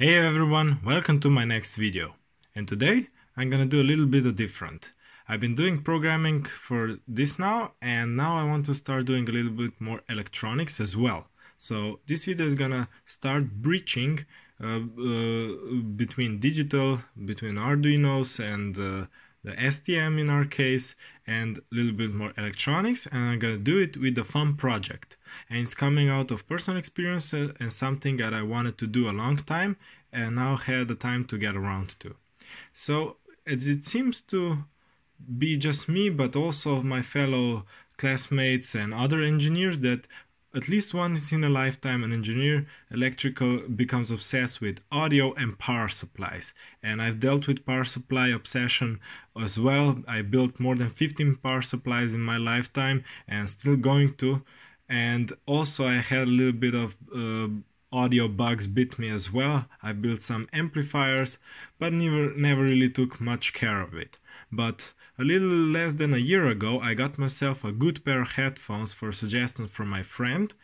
Hey everyone, welcome to my next video. And today I'm gonna do a little bit of different. I've been doing programming for this now and now I want to start doing a little bit more electronics as well. So this video is gonna start bridging uh, uh, between digital, between Arduinos and uh, the STM in our case and a little bit more electronics and I'm gonna do it with the fun project and it's coming out of personal experience uh, and something that I wanted to do a long time and now had the time to get around to. So as it seems to be just me but also my fellow classmates and other engineers that at least once in a lifetime, an engineer electrical becomes obsessed with audio and power supplies. And I've dealt with power supply obsession as well. I built more than 15 power supplies in my lifetime and still going to. And also, I had a little bit of uh, audio bugs bit me as well. I built some amplifiers, but never never really took much care of it. But a little less than a year ago, I got myself a good pair of headphones for suggestion from my friend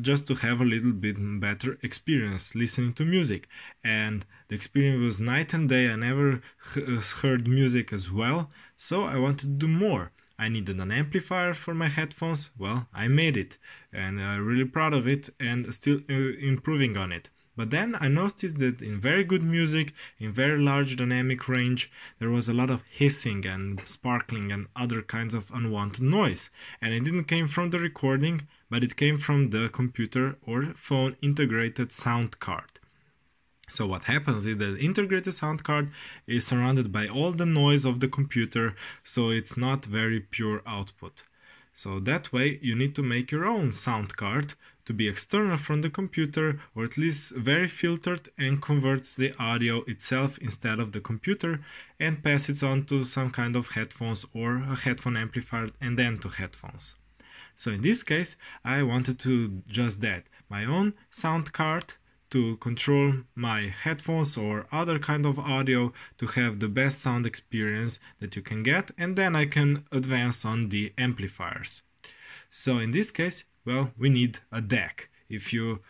just to have a little bit better experience listening to music and the experience was night and day i never uh, heard music as well so i wanted to do more i needed an amplifier for my headphones well i made it and i'm really proud of it and still uh, improving on it but then I noticed that in very good music, in very large dynamic range, there was a lot of hissing and sparkling and other kinds of unwanted noise. And it didn't came from the recording, but it came from the computer or phone integrated sound card. So what happens is that integrated sound card is surrounded by all the noise of the computer, so it's not very pure output. So that way you need to make your own sound card to be external from the computer or at least very filtered and converts the audio itself instead of the computer and pass it on to some kind of headphones or a headphone amplifier and then to headphones. So in this case I wanted to just that, my own sound card to control my headphones or other kind of audio to have the best sound experience that you can get and then I can advance on the amplifiers. So in this case, well, we need a DAC. If you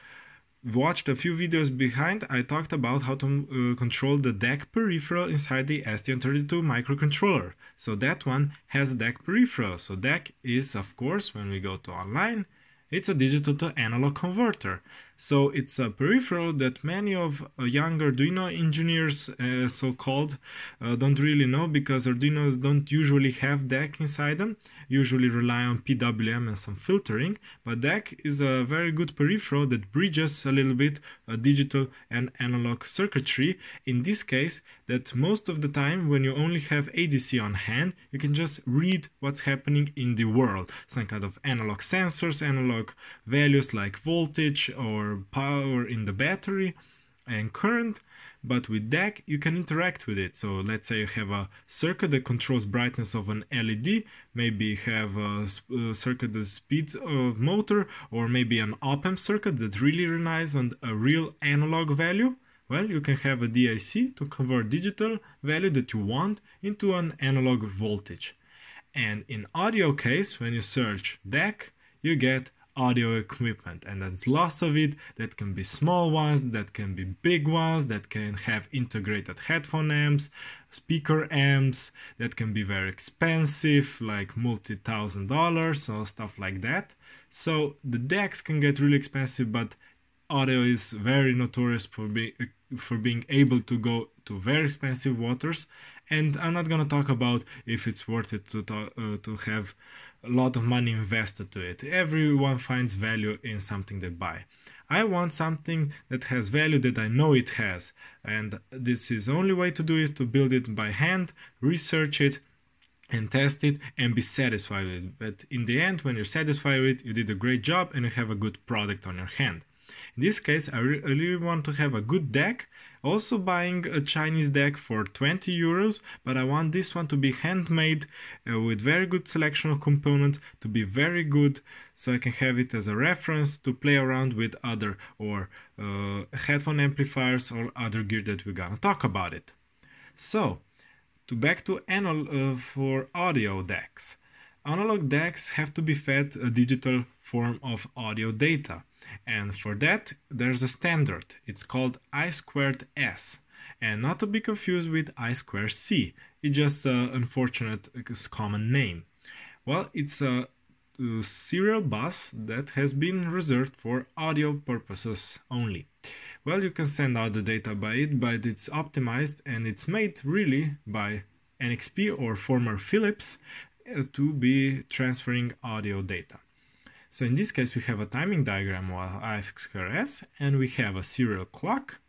watched a few videos behind, I talked about how to uh, control the DAC peripheral inside the STM32 microcontroller. So that one has a DAC peripheral. So DAC is, of course, when we go to online, it's a digital to analog converter. So it's a peripheral that many of uh, younger Arduino engineers, uh, so called, uh, don't really know because Arduinos don't usually have DAC inside them, usually rely on PWM and some filtering. But DAC is a very good peripheral that bridges a little bit a digital and analog circuitry. In this case, that most of the time when you only have ADC on hand, you can just read what's happening in the world. Some kind of analog sensors, analog values like voltage or power in the battery and current but with DAC you can interact with it. So let's say you have a circuit that controls brightness of an LED maybe have a, a uh, circuit that speeds of motor or maybe an op-amp circuit that really relies on a real analog value. Well you can have a DAC to convert digital value that you want into an analog voltage. And in audio case when you search DAC you get audio equipment. And there's lots of it that can be small ones that can be big ones that can have integrated headphone amps speaker amps that can be very expensive like multi-thousand dollars or stuff like that. So the DACs can get really expensive but audio is very notorious for being for being able to go to very expensive waters and i'm not going to talk about if it's worth it to talk, uh, to have a lot of money invested to it. Everyone finds value in something they buy. I want something that has value that I know it has, and this is the only way to do is to build it by hand, research it, and test it and be satisfied with it. But in the end, when you're satisfied with it, you did a great job and you have a good product on your hand. In this case, I, really want to have a good DAC. Also buying a Chinese DAC for 20 euros, but I want this one to be handmade uh, with very good selection of components to be very good so I can have it as a reference to play around with other or uh, headphone amplifiers or other gear that we're gonna talk about it. So, to back to analog uh, for audio DACs. Analog DACs have to be fed a digital form of audio data. And for that, there's a standard. It's called I squared S. And not to be confused with I squared C. It's just an unfortunate common name. Well, it's a serial bus that has been reserved for audio purposes only. Well, you can send out the data by it, but it's optimized and it's made really by NXP or former Philips uh, to be transferring audio data. So in this case, we have a timing diagram of I2S and we have a serial clock,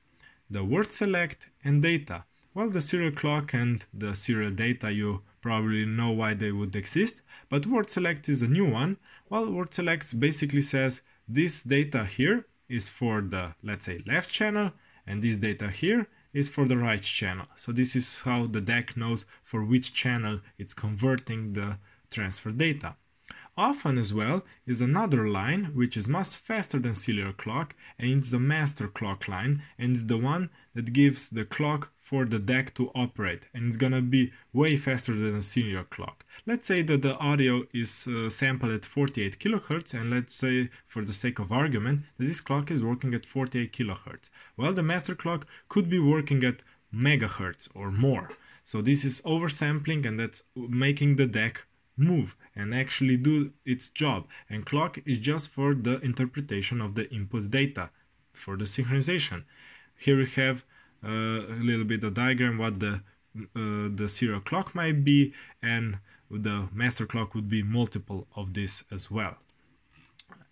the word select and data. Well, the serial clock and the serial data, you probably know why they would exist, but word select is a new one. Well, word select basically says this data here is for the, let's say, left channel, and this data here is for the right channel. So this is how the DAC knows for which channel it's converting the transfer data. Often as well is another line which is much faster than serial clock and it's the master clock line and it's the one that gives the clock for the DAC to operate and it's gonna be way faster than a serial clock. Let's say that the audio is uh, sampled at 48 kilohertz and let's say for the sake of argument that this clock is working at 48 kilohertz. Well the master clock could be working at megahertz or more. So this is oversampling and that's making the DAC move and actually do its job. And clock is just for the interpretation of the input data for the synchronization. Here we have uh, a little bit of diagram what the uh, the serial clock might be and the master clock would be multiple of this as well.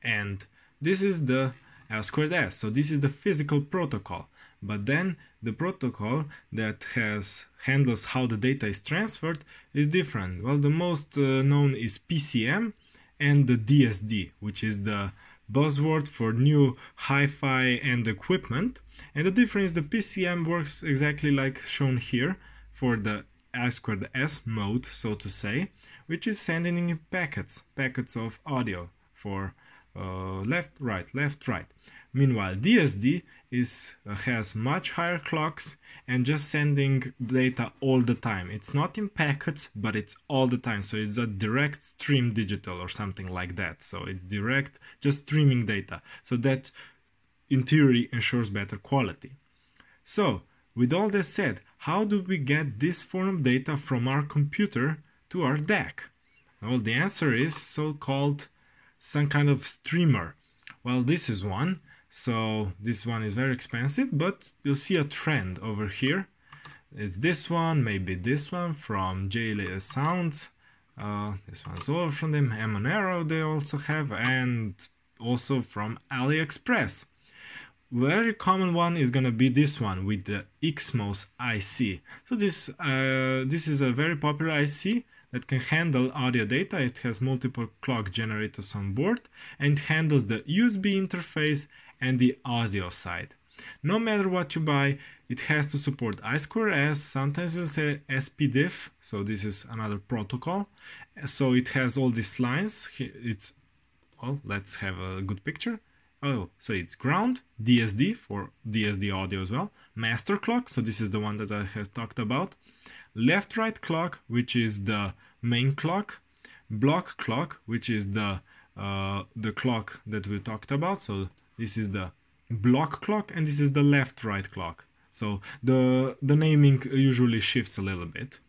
And this is the I squared S. So this is the physical protocol but then the protocol that has handles how the data is transferred is different. Well, the most uh, known is PCM and the DSD, which is the buzzword for new hi-fi and equipment. And the difference, the PCM works exactly like shown here for the I squared S mode, so to say, which is sending in packets, packets of audio for uh, left, right, left, right. Meanwhile, DSD is uh, has much higher clocks and just sending data all the time. It's not in packets, but it's all the time. So it's a direct stream digital or something like that. So it's direct, just streaming data. So that in theory ensures better quality. So with all this said, how do we get this form of data from our computer to our DAC? Well, the answer is so-called some kind of streamer. Well, this is one so this one is very expensive but you'll see a trend over here. It's this one maybe this one from JLA Sounds. Uh, this one's all from them. Amanero they also have and also from AliExpress. Very common one is gonna be this one with the XMOS IC so this uh, this is a very popular IC that can handle audio data. It has multiple clock generators on board and handles the USB interface and the audio side. No matter what you buy, it has to support I2S, sometimes you say SPDIF, so this is another protocol. So it has all these lines. It's, well, let's have a good picture. Oh, so it's ground, DSD for DSD audio as well, master clock, so this is the one that I have talked about, left right clock, which is the main clock, block clock, which is the uh, the clock that we talked about, so this is the block clock and this is the left right clock. So the the naming usually shifts a little bit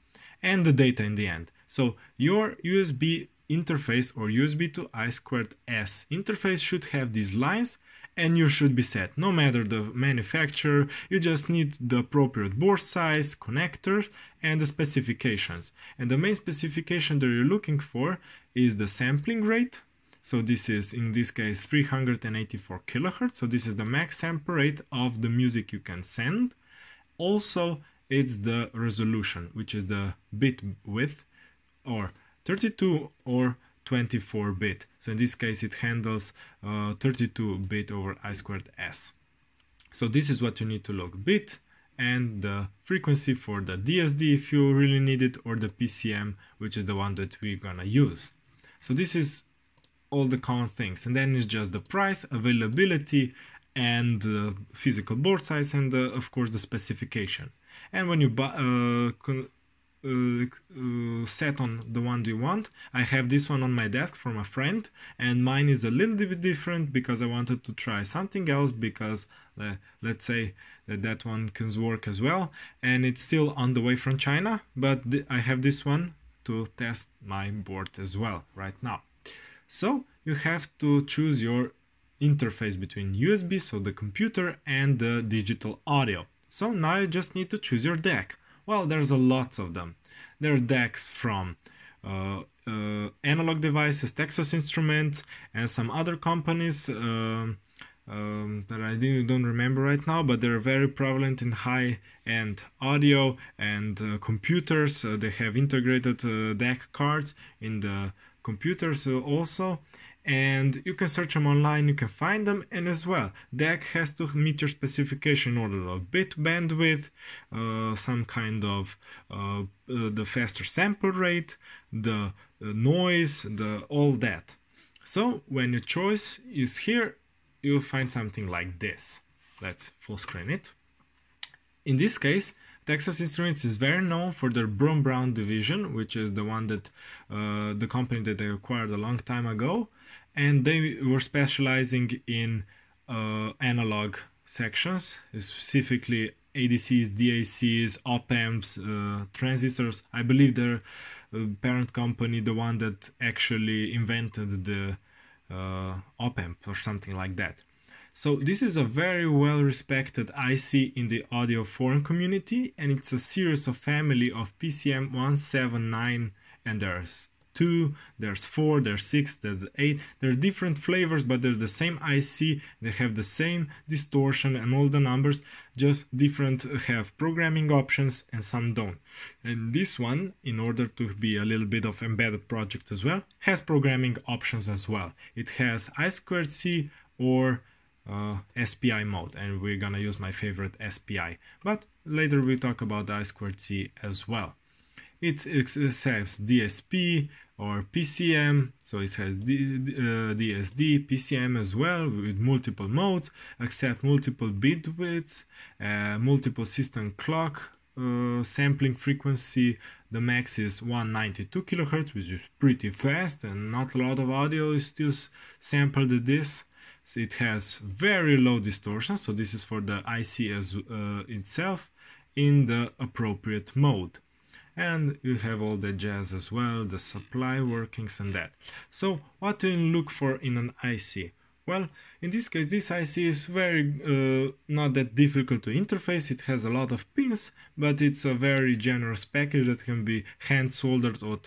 and the data in the end. So your usb interface or usb to i squared s interface should have these lines and you should be set. No matter the manufacturer you just need the appropriate board size connectors and the specifications. And the main specification that you're looking for is the sampling rate so this is, in this case, 384 kilohertz. So this is the max sample rate of the music you can send. Also, it's the resolution, which is the bit width, or 32 or 24 bit. So in this case, it handles uh, 32 bit over I squared S. So this is what you need to look bit and the frequency for the DSD if you really need it or the PCM which is the one that we're gonna use. So this is all the common things and then it's just the price availability and uh, physical board size and uh, of course the specification and when you buy uh, uh, uh, set on the one you want. I have this one on my desk from a friend, and mine is a little bit different because I wanted to try something else because uh, let's say that that one can work as well, and it's still on the way from China, but I have this one to test my board as well right now. So you have to choose your interface between USB, so the computer, and the digital audio. So now you just need to choose your DAC. Well, there's a lot of them. There are DACs from uh, uh, analog devices, Texas Instruments, and some other companies uh, um, that I don't remember right now, but they're very prevalent in high-end audio and uh, computers. Uh, they have integrated uh, DAC cards in the computers also and you can search them online you can find them and as well DAC has to meet your specification order of bit bandwidth uh, some kind of uh, uh, the faster sample rate the noise the all that. So when your choice is here you'll find something like this. Let's full screen it. In this case Texas Instruments is very known for their Burr-Brown division, which is the one that uh, the company that they acquired a long time ago and they were specializing in uh, analog sections, specifically ADCs, DACs, op amps, uh, transistors. I believe their uh, parent company, the one that actually invented the uh, op amp or something like that. So this is a very well respected IC in the audio forum community and it's a series of family of PCM 179 and there's two, there's four, there's six, there's eight. There are different flavors, but they're the same IC. They have the same distortion and all the numbers, just different uh, have programming options and some don't. And this one, in order to be a little bit of embedded project as well, has programming options as well. It has I2C or uh, SPI mode and we're gonna use my favorite SPI but later we talk about the I2C as well it accepts DSP or PCM, so it has D, uh, DSD, PCM as well with multiple modes, accept multiple bit widths, uh, multiple system clock uh, sampling frequency. The max is 192 kilohertz, which is pretty fast, and not a lot of audio is still sampled at this. So it has very low distortion, so this is for the IC as uh, itself in the appropriate mode and you have all the jazz as well, the supply workings and that. So what do you look for in an IC? Well, in this case, this IC is very uh, not that difficult to interface. It has a lot of pins, but it's a very generous package that can be hand soldered or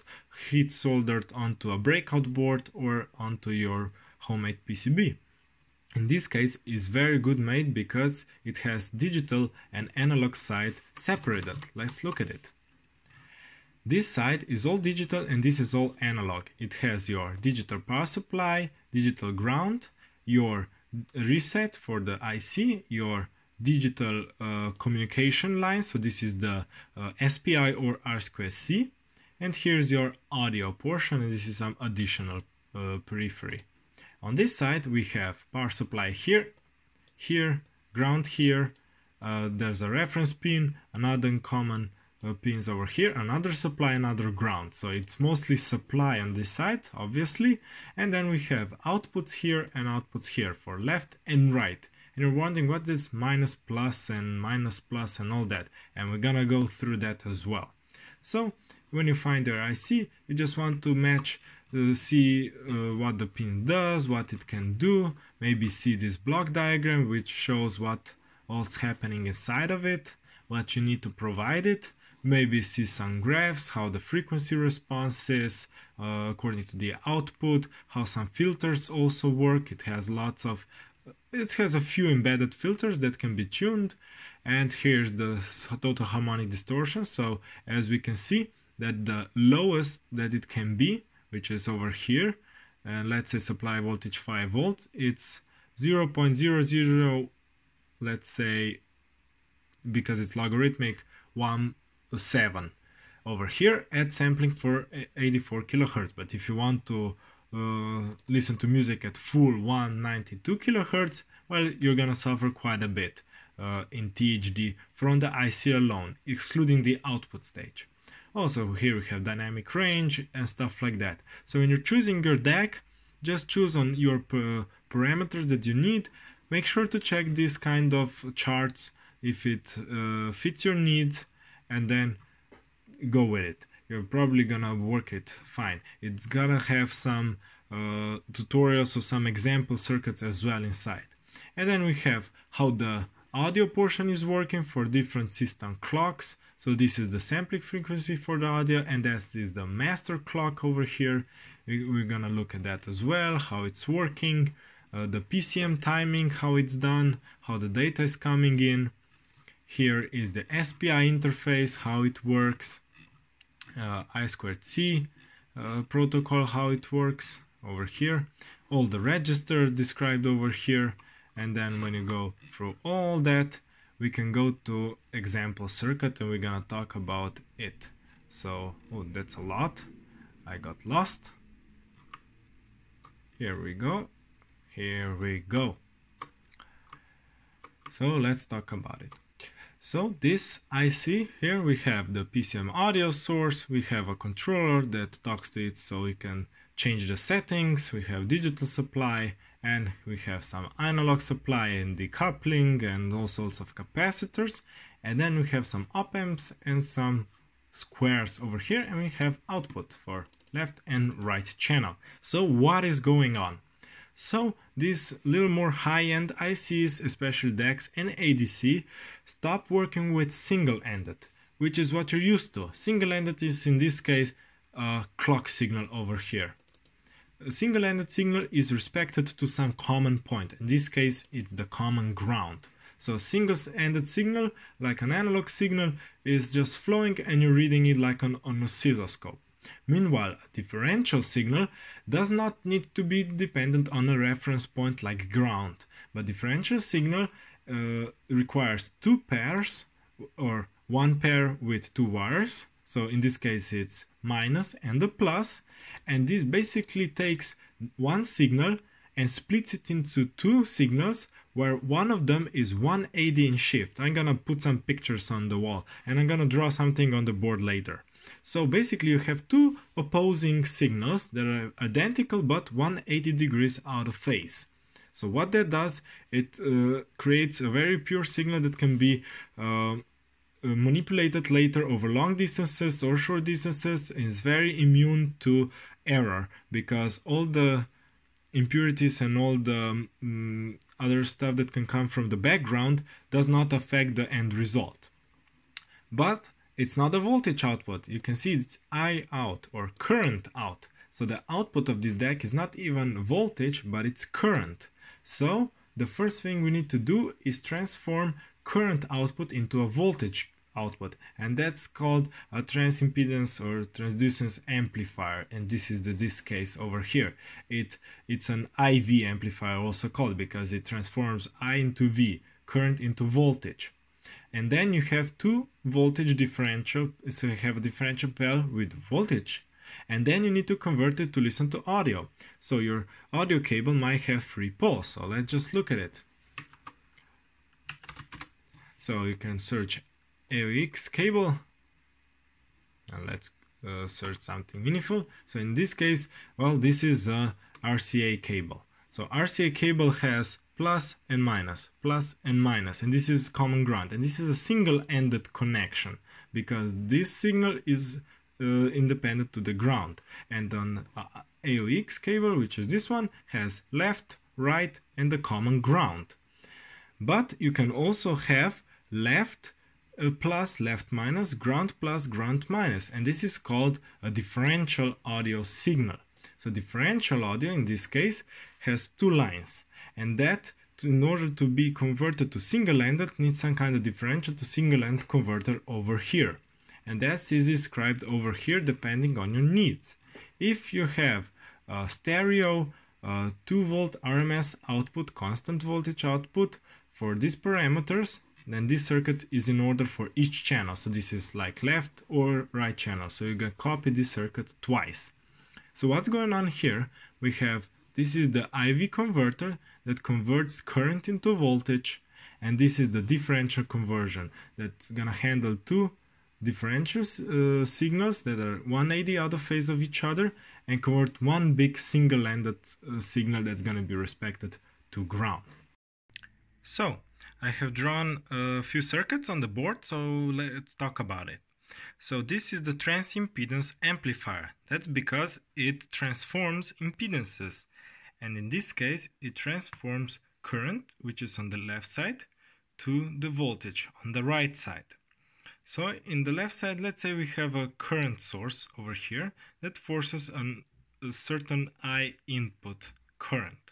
heat soldered onto a breakout board or onto your homemade PCB. In this case, it's very good made because it has digital and analog side separated. Let's look at it. This side is all digital and this is all analog. It has your digital power supply, digital ground, your reset for the IC, your digital uh, communication line, so this is the uh, SPI or I2C, and here's your audio portion, and this is some additional uh, periphery. On this side we have power supply here, here, ground here, uh, there's a reference pin, another common uh, pins over here, another supply, another ground. So it's mostly supply on this side, obviously. And then we have outputs here and outputs here for left and right. And you're wondering what is minus plus and minus plus and all that. And we're gonna go through that as well. So when you find your IC, you just want to match, uh, see uh, what the pin does, what it can do, maybe see this block diagram which shows what all's happening inside of it, what you need to provide it, maybe see some graphs, how the frequency response is uh, according to the output, how some filters also work. It has lots of, it has a few embedded filters that can be tuned. And here's the total harmonic distortion. So as we can see that the lowest that it can be, which is over here, and let's say supply voltage 5 volts, it's 0.00, let's say, because it's logarithmic, 1 7 over here at sampling for 84 kilohertz. But if you want to uh, listen to music at full 192 kilohertz well you're gonna suffer quite a bit uh, in THD from the IC alone excluding the output stage Also here we have dynamic range and stuff like that. So when you're choosing your DAC, just choose on your parameters that you need. Make sure to check these kind of charts if it uh, fits your needs and then go with it. You're probably gonna work it fine. It's gonna have some uh, tutorials or some example circuits as well inside. And then we have how the audio portion is working for different system clocks. So this is the sampling frequency for the audio and that is the master clock over here. We're gonna look at that as well, how it's working, uh, the PCM timing, how it's done, how the data is coming in. Here is the SPI interface, how it works, uh, I2C uh, protocol, how it works over here, all the register described over here, and then when you go through all that we can go to example circuit and we're gonna talk about it. So oh that's a lot. I got lost. Here we go. Here we go. So let's talk about it. So this IC here we have the PCM audio source we have a controller that talks to it so we can change the settings we have digital supply and we have some analog supply and decoupling and all sorts of capacitors. And then we have some op amps and some squares over here. And we have output for left and right channel. So what is going on? So these little more high-end ICs especially DACs and ADC stop working with single-ended which is what you're used to. Single-ended is in this case a clock signal over here a single-ended signal is respected to some common point. In this case, it's the common ground. So a single-ended signal, like an analog signal, is just flowing and you're reading it like an, an oscilloscope. Meanwhile, a differential signal does not need to be dependent on a reference point like ground, but differential signal uh, requires two pairs or one pair with two wires. So in this case it's minus and a plus and this basically takes one signal and splits it into two signals where one of them is 180 in shift. I'm gonna put some pictures on the wall and I'm gonna draw something on the board later. So basically you have two opposing signals that are identical but 180 degrees out of phase. So what that does, it uh, creates a very pure signal that can be uh, manipulated later over long distances or short distances is very immune to error because all the impurities and all the um, other stuff that can come from the background does not affect the end result. But it's not a voltage output. You can see it's I out or current out. So the output of this DAC is not even voltage, but it's current. So the first thing we need to do is transform current output into a voltage output and that's called a transimpedance or transducance amplifier and this is the this case over here. It it's an IV amplifier also called because it transforms I into V current into voltage. And then you have two voltage differential so you have a differential pair with voltage and then you need to convert it to listen to audio. So your audio cable might have three poles so let's just look at it so you can search AUX cable. And let's uh, search something meaningful. So in this case well this is a RCA cable. So RCA cable has plus and minus plus and minus. And this is common ground. And this is a single-ended connection because this signal is uh, independent to the ground. And on uh, AUX cable which is this one has left right and the common ground. But you can also have left plus left minus, ground plus ground minus, and this is called a differential audio signal. So differential audio in this case has two lines, and that in order to be converted to single-ended needs some kind of differential to single-end converter over here. And that is described over here depending on your needs. If you have a stereo uh, 2 volt RMS output, constant voltage output for these parameters, then this circuit is in order for each channel. So this is like left or right channel. So you can copy this circuit twice. So what's going on here? We have this is the IV converter that converts current into voltage and this is the differential conversion that's gonna handle two differential uh, signals that are 180 out of phase of each other and convert one big single-ended uh, signal that's going to be respected to ground. So, I have drawn a few circuits on the board, so let's talk about it. So this is the transimpedance amplifier. That's because it transforms impedances. And in this case, it transforms current, which is on the left side, to the voltage on the right side. So in the left side, let's say we have a current source over here that forces an, a certain I input current.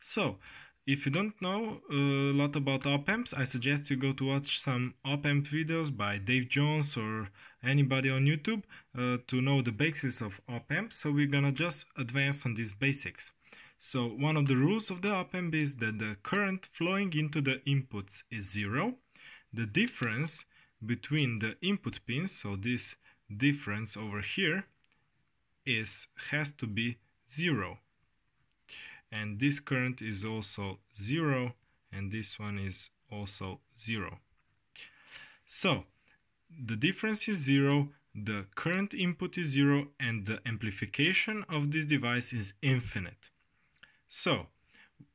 So if you don't know a lot about op-amps, I suggest you go to watch some op-amp videos by Dave Jones or anybody on YouTube uh, to know the basics of op-amps. So we're gonna just advance on these basics. So one of the rules of the op-amp is that the current flowing into the inputs is zero. The difference between the input pins, so this difference over here, is has to be zero and this current is also 0 and this one is also 0. So the difference is 0, the current input is 0 and the amplification of this device is infinite. So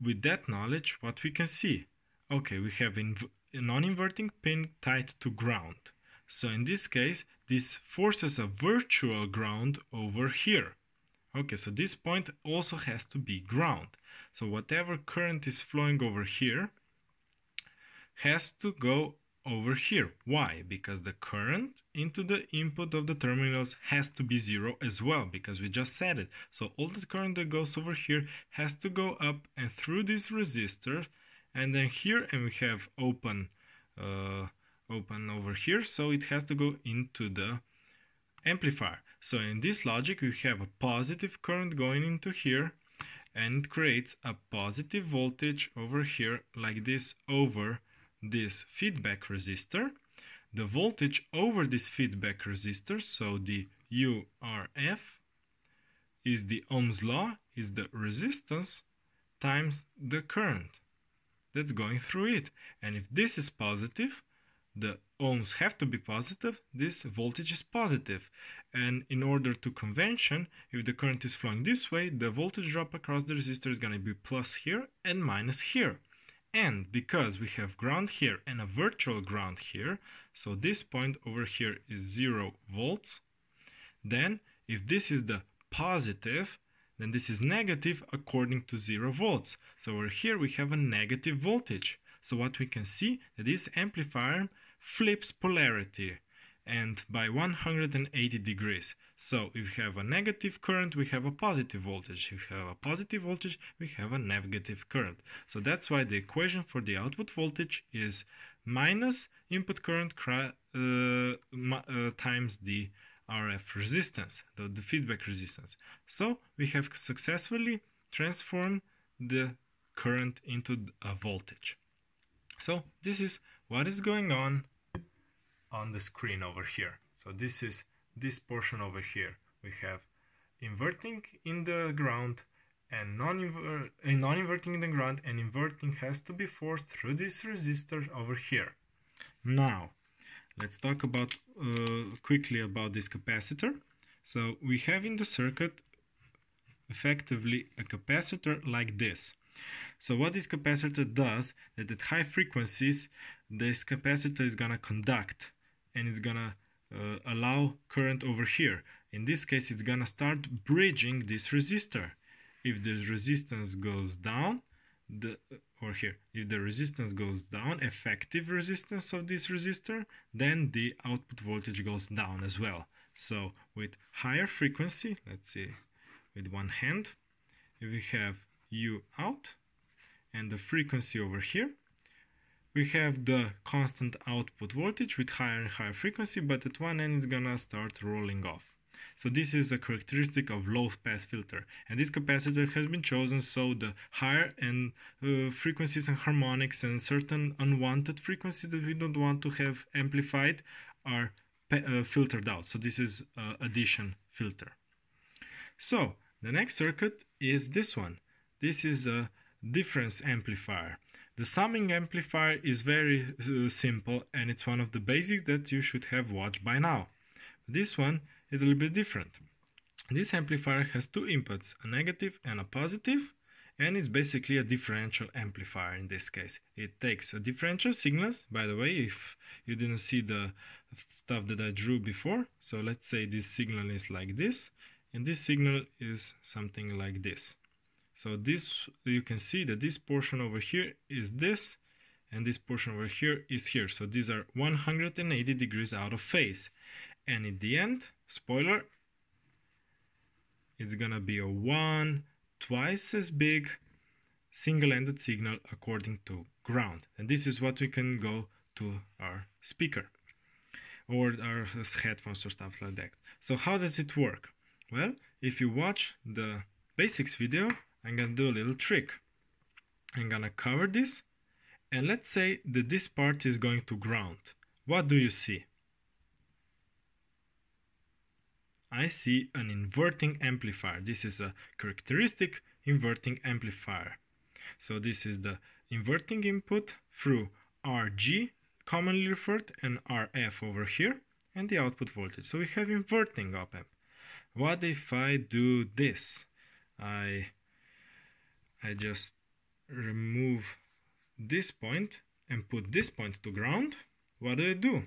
with that knowledge what we can see? Okay, we have a non-inverting pin tied to ground. So in this case, this forces a virtual ground over here. Okay, so this point also has to be ground. So whatever current is flowing over here has to go over here. Why? Because the current into the input of the terminals has to be zero as well, because we just said it. So all the current that goes over here has to go up and through this resistor, and then here, and we have open, uh, open over here, so it has to go into the amplifier. So in this logic, we have a positive current going into here and it creates a positive voltage over here like this over this feedback resistor. The voltage over this feedback resistor, so the URF, is the Ohm's law, is the resistance times the current that's going through it. And if this is positive, the ohms have to be positive, this voltage is positive. And in order to convention, if the current is flowing this way, the voltage drop across the resistor is going to be plus here and minus here. And because we have ground here and a virtual ground here, so this point over here is 0 volts, then if this is the positive, then this is negative according to 0 volts. So over here we have a negative voltage. So what we can see that this amplifier flips polarity and by 180 degrees. So if we have a negative current, we have a positive voltage. If we have a positive voltage, we have a negative current. So that's why the equation for the output voltage is minus input current uh, uh, times the RF resistance, the, the feedback resistance. So we have successfully transformed the current into a voltage. So this is what is going on on the screen over here. So this is this portion over here. We have inverting in the ground and non-inverting non in the ground and inverting has to be forced through this resistor over here. Now, let's talk about uh, quickly about this capacitor. So we have in the circuit effectively a capacitor like this. So what this capacitor does, that at high frequencies, this capacitor is gonna conduct and it's gonna uh, allow current over here. In this case, it's gonna start bridging this resistor. If the resistance goes down, the or here, if the resistance goes down, effective resistance of this resistor, then the output voltage goes down as well. So with higher frequency, let's see, with one hand, if we have U out and the frequency over here, we have the constant output voltage with higher and higher frequency, but at one end it's gonna start rolling off. So this is a characteristic of low pass filter and this capacitor has been chosen so the higher and uh, frequencies and harmonics and certain unwanted frequencies that we don't want to have amplified are uh, filtered out. So this is uh, addition filter. So the next circuit is this one. This is a difference amplifier. The summing amplifier is very uh, simple and it's one of the basics that you should have watched by now. This one is a little bit different. This amplifier has two inputs, a negative and a positive, and it's basically a differential amplifier in this case. It takes a differential signal, by the way, if you didn't see the stuff that I drew before. So let's say this signal is like this, and this signal is something like this. So this, you can see that this portion over here is this, and this portion over here is here. So these are 180 degrees out of phase. And in the end, spoiler, it's gonna be a one twice as big single-ended signal according to ground. And this is what we can go to our speaker or our headphones or stuff like that. So how does it work? Well, if you watch the basics video, I'm gonna do a little trick. I'm gonna cover this and let's say that this part is going to ground. What do you see? I see an inverting amplifier. This is a characteristic inverting amplifier. So this is the inverting input through RG, commonly referred, and RF over here, and the output voltage. So we have inverting op amp. What if I do this? I, I just remove this point and put this point to ground. What do I do?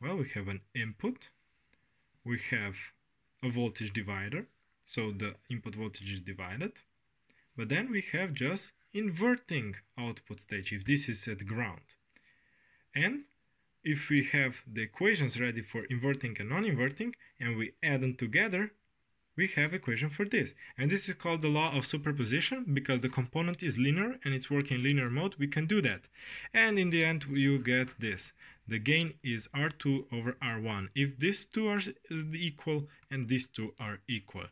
Well, we have an input, we have a voltage divider, so the input voltage is divided. But then we have just inverting output stage if this is at ground. And if we have the equations ready for inverting and non-inverting and we add them together, we have equation for this. And this is called the law of superposition because the component is linear and it's working in linear mode, we can do that. And in the end, you get this the gain is R2 over R1. If these two are equal and these two are equal,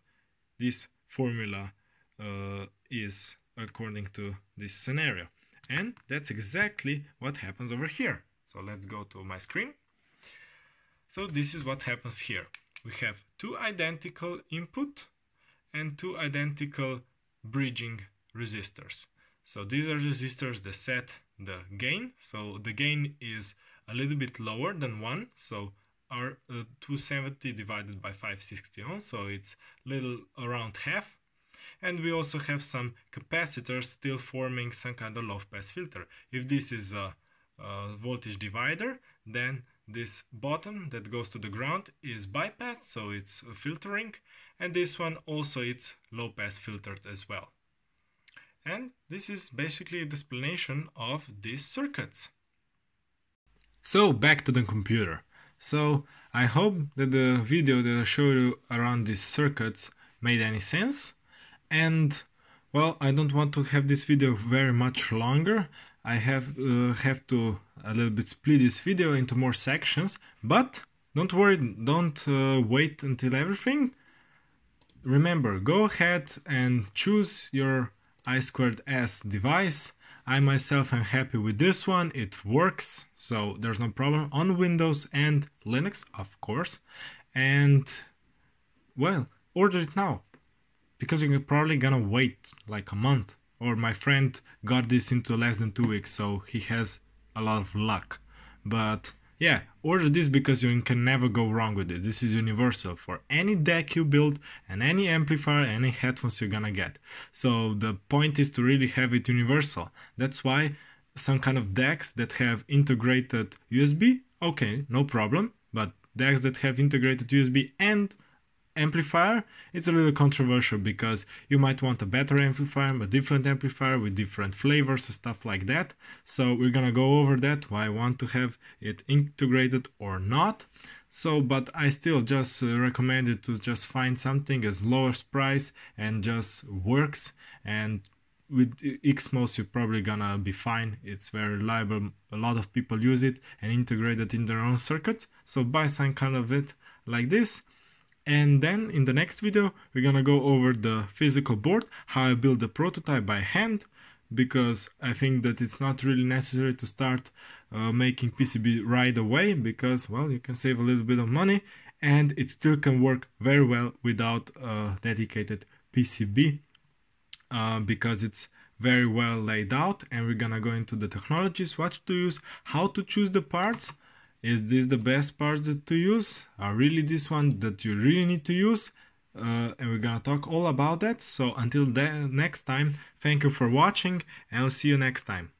this formula uh, is according to this scenario. And that's exactly what happens over here. So let's go to my screen. So this is what happens here. We have two identical input and two identical bridging resistors. So these are resistors that set the gain. So the gain is a little bit lower than 1 so our uh, 270 divided by 560 ohms so it's little around half and we also have some capacitors still forming some kind of low pass filter if this is a, a voltage divider then this bottom that goes to the ground is bypassed so it's filtering and this one also it's low pass filtered as well and this is basically the explanation of these circuits so back to the computer. So I hope that the video that I showed you around these circuits made any sense. And well, I don't want to have this video very much longer. I have uh, have to a little bit split this video into more sections, but don't worry, don't uh, wait until everything. Remember, go ahead and choose your I squared S device I myself am happy with this one, it works, so there's no problem on Windows and Linux, of course. And, well, order it now, because you're probably gonna wait like a month. Or my friend got this into less than two weeks, so he has a lot of luck. But yeah, order this because you can never go wrong with it. This is universal for any DAC you build and any amplifier, any headphones you're gonna get. So the point is to really have it universal. That's why some kind of DACs that have integrated USB, okay, no problem. But DACs that have integrated USB and amplifier, it's a little controversial because you might want a better amplifier, a different amplifier with different flavors, and stuff like that. So we're gonna go over that, why I want to have it integrated or not. So, but I still just uh, recommend it to just find something as lowest price and just works. And with XMOS, you're probably gonna be fine. It's very reliable. A lot of people use it and integrate it in their own circuit. So buy some kind of it like this and then in the next video, we're gonna go over the physical board, how I build the prototype by hand, because I think that it's not really necessary to start uh, making PCB right away, because, well, you can save a little bit of money, and it still can work very well without a dedicated PCB, uh, because it's very well laid out and we're gonna go into the technologies, what to use, how to choose the parts. Is this the best parts to use? Are really this one that you really need to use? Uh, and we're gonna talk all about that. So until the next time, thank you for watching and I'll see you next time.